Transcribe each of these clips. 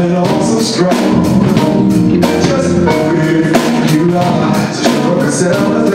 and also strong. Just believe you are yourself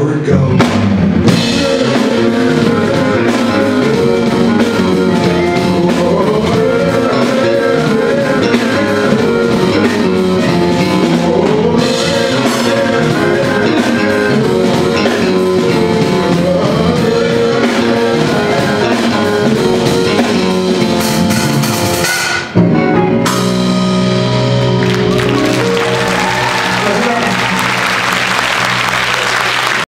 Word of God.